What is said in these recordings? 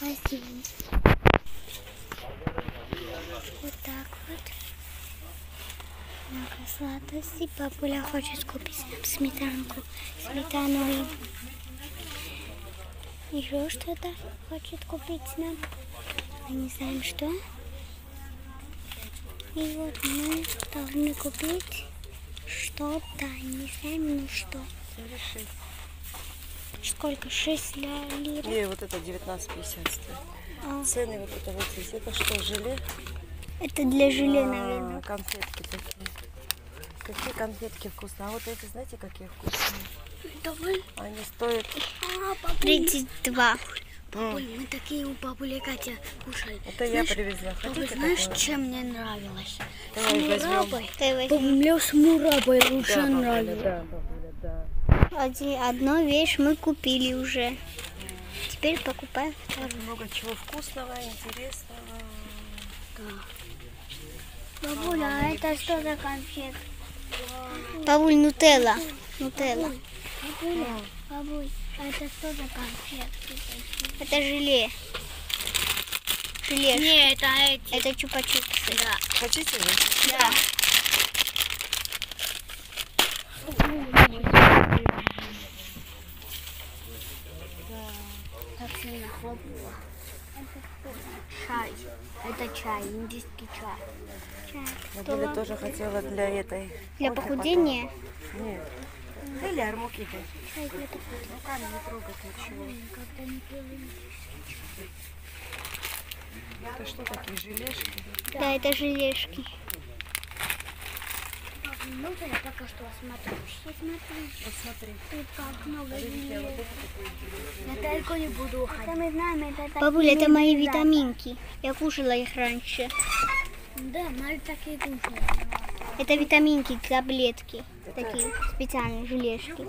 магазин. Вот так вот. Много сладостей. Бабуля хочет купить сметанку. Сметану и еще что-то хочет купить нам. Мы не знаем что. И вот мы должны купить что-то. Не знаем, ну что. Сколько? 6 ля- лир. И вот это 19,50 стоит. А, Цены вот это вот здесь. Это что, желе? это для желе, А, наверное. конфетки такие. Какие конфетки вкусные. А вот эти, знаете, какие вкусные? Они стоят... 32. М, Оль, мы такие у бабули Катя кушали. Это я привезла. Бабуль, Хотите знаешь, такое? чем мне нравилось? Давай возьмем. Мурабой. Возьми. Бабуль, мне с мурабой лучше Да, бабуля, нравилось. да, бабуля. Один- одну вещь мы купили уже. Теперь покупаем вторую. Много чего вкусного, интересного. Бабуля, а это что за конфет? Бабуль, нутелла. Нутелла. Бабуля, бабуль, а это что за конфетки? Это желе. Желе. Не, это эти. Это чупа-чупсы. Да. Хотите вы? Да. Так сильно хлопнуло. Чай. Это чай, индийский чай. Бабуля тоже хотела для этой... Для кофе похудения. потом. Нет. Или армуки. Руками не трогать ничего. Это что такие желешки? Да, это желешки. Ну, я пока что осмотрю. Посмотри. Посмотри. Тут как много Я далеко не буду уходить. мы знаем, это Бабуля, это мои витаминки. Я кушала их раньше. Да, Марь такие кушала. Это витаминки, таблетки. Такие специальные желешки.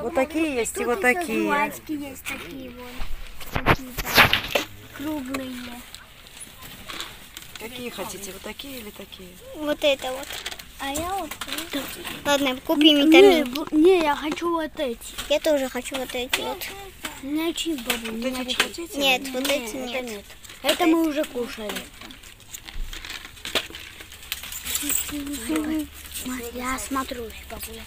Вот такие есть и вот такие. Жвачки есть такие вот. Круглые. Какие хотите? Вот такие или такие? Вот это вот. А я вот. Ладно, купим витаминки. Не, я хочу вот эти. Я тоже хочу вот эти вот. Не чип, бабу, Вот не эти не хотите? Нет, вот эти это нет. нет. Это мы уже кушали. Я осмотрюсь, бабуля.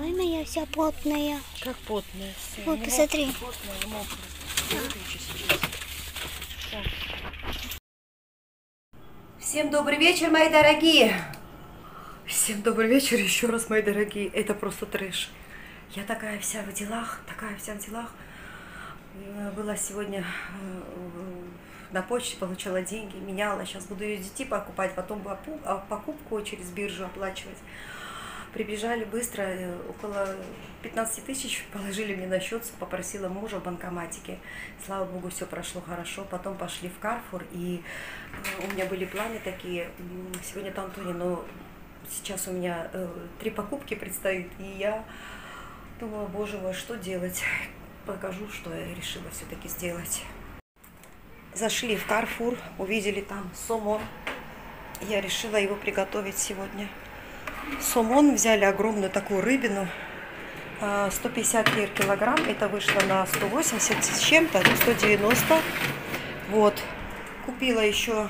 Ой, моя вся потная. Как потные все. Вот, посмотри. Потные, мокрые. Выключи сейчас. Всем добрый вечер, мои дорогие. Всем добрый вечер еще раз, мои дорогие. Это просто трэш. Я такая вся в делах, такая вся в делах. Э, Была сегодня э, на почте, получала деньги, меняла. Сейчас буду ее детей покупать, потом а, покупку через биржу оплачивать. Прибежали быстро, э, около 15 тысяч положили мне на счет, попросила мужа в банкоматике. Слава богу, все прошло хорошо. Потом пошли в Карфур, и э, у меня были планы такие. Сегодня там Тони, но сейчас у меня э, три покупки предстоит, и я думала, боже мой, что делать? Покажу, что я решила все-таки сделать. Зашли в Карфур, увидели там сомон. Я решила его приготовить сегодня. Сомон взяли огромную такую рыбину. а, 150 лир килограмм. Это вышло на 180 с чем-то, ну, 190. Вот. Купила еще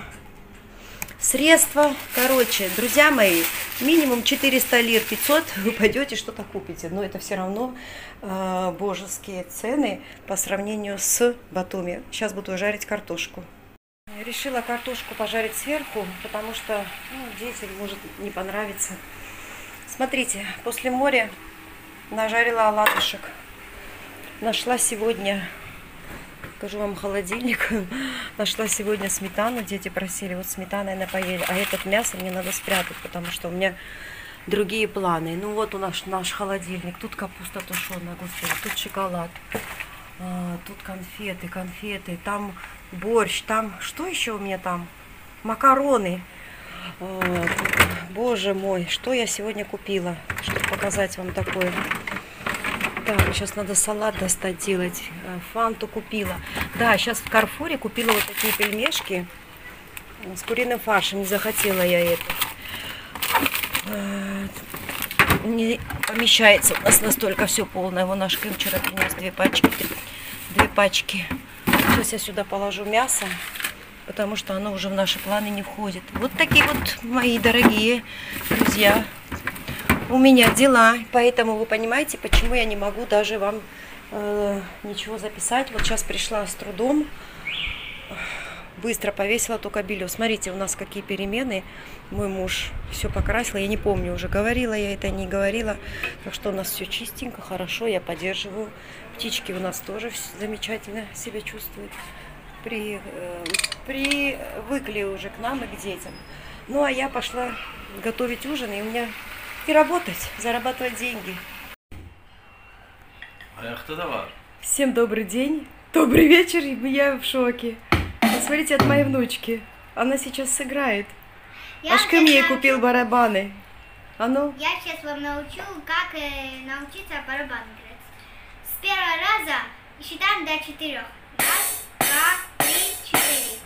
средства. Короче, друзья мои, минимум 400 лир, 500 вы пойдете что-то купите. Но это все равно э, божеские цены по сравнению с Батуми. Сейчас буду жарить картошку. Решила картошку пожарить сверху, потому что ну, детям может не понравиться. Смотрите, после моря нажарила оладушек. Нашла сегодня, покажу вам холодильник, нашла сегодня сметану, дети просили, вот сметаной напоели, а этот мясо мне надо спрятать, потому что у меня другие планы. Ну вот у нас наш холодильник, тут капуста тушеная, тут шоколад, а, тут конфеты, конфеты, там борщ, там, что еще у меня там? Макароны. А, Боже мой, что я сегодня купила, чтобы показать вам такое. Так, сейчас надо салат достать делать. Э, Фанту купила. Да, сейчас в Карфуре купила вот такие пельмешки э, с куриным фаршем. Не захотела я это. Э, Не, помещается у нас настолько все полное. Вон наш Ким вчера принес две пачки. Две пачки. Сейчас я сюда положу мясо, потому что оно уже в наши планы не входит. Вот такие вот мои дорогие друзья. У меня дела, поэтому вы понимаете, почему я не могу даже вам э, ничего записать. Вот сейчас пришла с трудом, быстро повесила только белье. Смотрите, у нас какие перемены. Мой муж все покрасил, я не помню, уже говорила я это, не говорила. Так что у нас все чистенько, хорошо, я поддерживаю. Птички у нас тоже замечательно себя чувствуют. При, э, привыкли уже к нам и к детям. Ну, а я пошла готовить ужин, и у меня и работать, зарабатывать деньги. Var. Всем добрый день. Добрый вечер, и я в шоке. Посмотрите, от моей внучки. Она сейчас сыграет. Я Аж ко мне сейчас купил барабаны. А ну, Я сейчас вам научу, как э, научиться барабан играть. С первого раза считаем до четырех. Раз, два, три, четыре.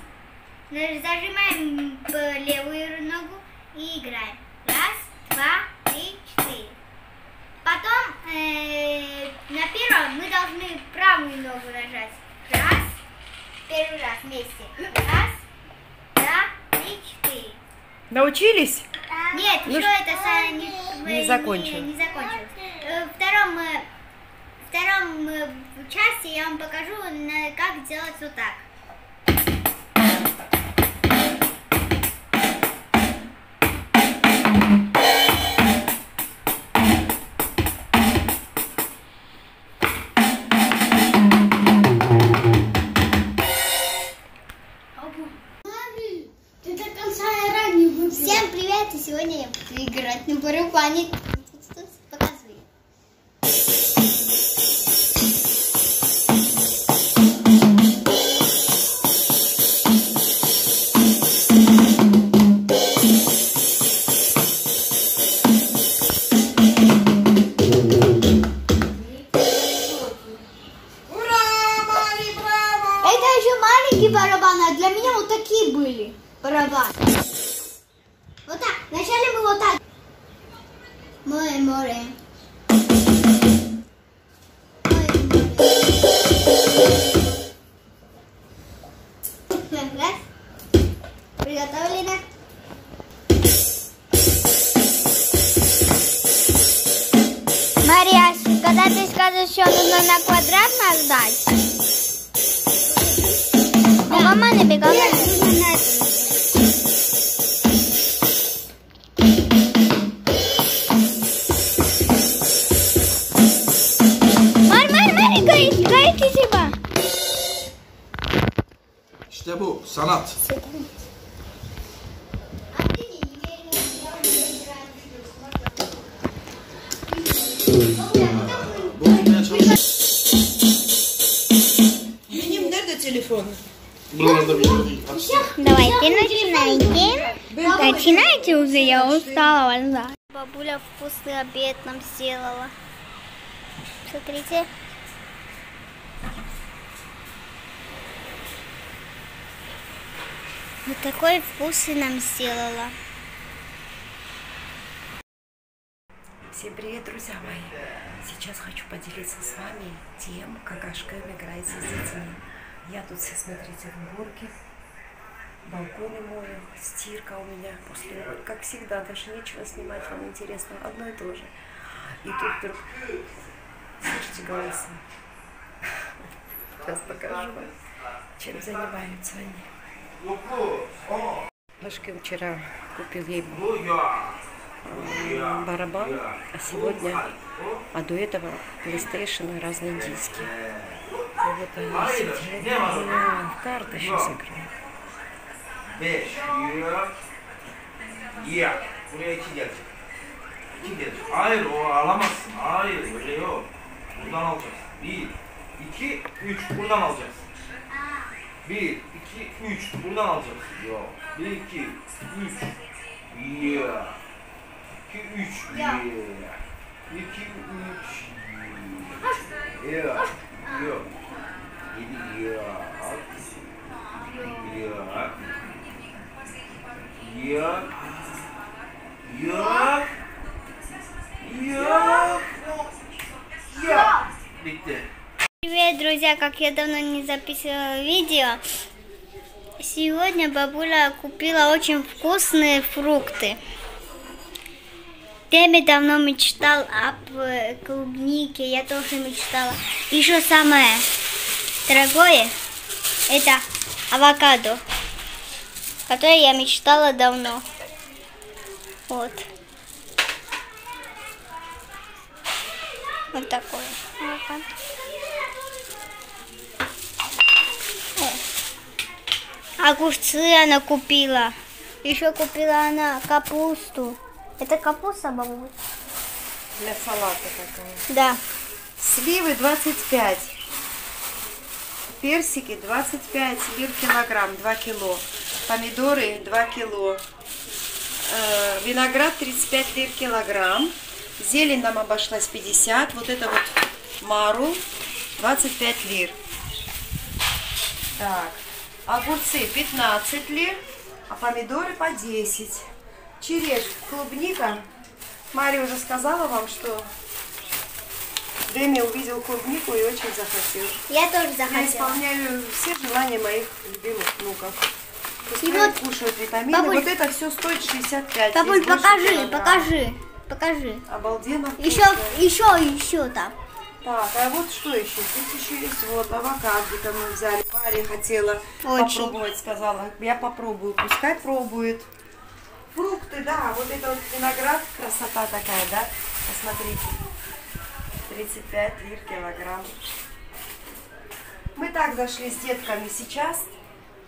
Зажимаем левую ногу и играем. Раз, два, три, четыре. Потом э, на первом мы должны правую ногу нажать. Раз, первый раз вместе. Раз, два, три, четыре. научились? Нет, Ну, еще это не, не закончил. Не, не закончилось. Э, втором, в втором э, части я вам покажу, как делать вот так. Șorul la quadrat n-ar dai. Da. O mamane pe gama. Mari, mari, mari, gayet, gayet iyi şey var. Bu sanat. Давайте начинайте. Начинайте уже, я устала, вальза. Бабуля вкусный обед нам сделала. Смотрите. Вот такой вкусный нам сделала. Всем привет, друзья мои! Сейчас хочу поделиться с вами тем, как Ашкем играется с детьми. Я тут смотрите, в уборке, балконы мою, стирка у меня после, как всегда, даже нечего снимать вам интересно, одно и то же. И тут вдруг, слышите голоса? Сейчас покажу вам, чем занимаются они. Ашкем вчера купил ей барабан, а сегодня, а до этого PlayStation и разные диски. И вот они сидят, м, в карты сейчас играют. 5, 100. Ya. Buraya 2 gelecek. 2 gelecek. Hayır o alamazsın. Hayır öyle yok. Buradan alacaksın. 1, 2, 3. Buradan alacaksın. 1, 2, 3. Buradan alacaksın. Yok. 1, 2, 3. Ya. 2, 3. Ya. 2, 3. Ya. Yok. 7 ya. Ya. Yok. Yok. Bitti. Привет, друзья! Как я давно не записывала видео, сегодня бабуля купила очень вкусные фрукты. Теми давно мечтал об э, клубнике, я тоже мечтала. Еще самое дорогое это авокадо, которое я мечтала давно. Вот. Вот такое авокадо. Огурцы она купила. Еще купила она капусту. Это капуста, бабуль? Для салата такая. Да. Сливы 25. Персики 25 лир килограмм, 2 кило. Помидоры 2 кило. Э, виноград 35 лир килограмм. Зелень нам обошлась 50. Вот это вот мару 25 лир. Так, огурцы 15 лир, а помидоры по 10. Черешка, клубника. Мария уже сказала вам, что Дэми увидел клубнику и очень захотел. Я тоже Я захотела. исполняю все желания моих любимых внуков. Пускай И вот, кушают витамины. бабуль- вот это все стоит 65. Бабуль, покажи, покажи, покажи. Обалденно Еще, вкусно. еще, еще там. Так, а вот что еще? Здесь еще есть вот авокадо мы взяли. Парень хотела Очень. попробовать, сказала. Я попробую, пускай пробует. Фрукты, да, вот это вот виноград, красота такая, да? Посмотрите. 35 лир килограмм. Мы так зашли с детками сейчас,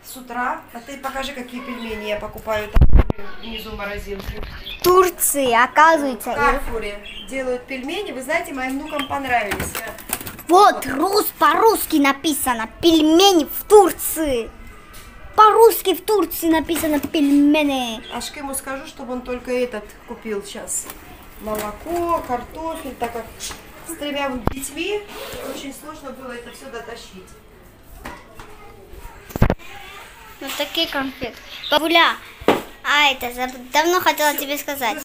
с утра. А ты покажи, какие пельмени я покупаю там внизу морозилки. Турции, В оказывается. Карфуре делают пельмени. Вы знаете, моим внукам понравились. Я Вот, рус по-русски написано. Пельмени в Турции. По-русски в Турции написано пельмени. Ашкему скажу, чтобы он только этот купил сейчас. Молоко, картофель, так как с тремя детьми очень сложно было это все дотащить. Вот такие конфеты. Бабуля, а это давно хотела тебе сказать.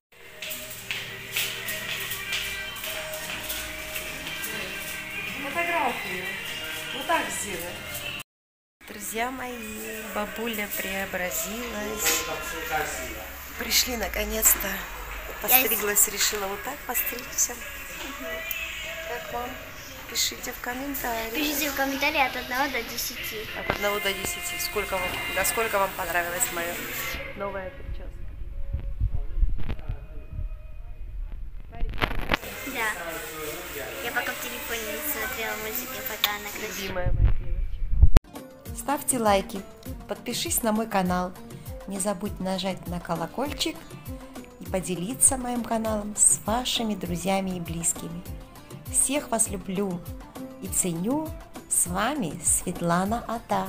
Фотографию. Вот так сделай. Друзья мои, бабуля преобразилась. Пришли наконец-то. Постриглась, решила вот так постричься. Как вам? Пишите в комментариях. Пишите в комментарии от 1 до 10. От 1 до 10. Сколько вам, насколько вам понравилась моя новая прическа? Да. Я пока в телефоне не смотрела мультики, пока она красивая. Любимая моя девочка. Ставьте лайки, подпишись на мой канал. Не забудь нажать на колокольчик и поделиться моим каналом с вашими друзьями и близкими. Всех вас люблю и ценю. С вами Светлана Ата.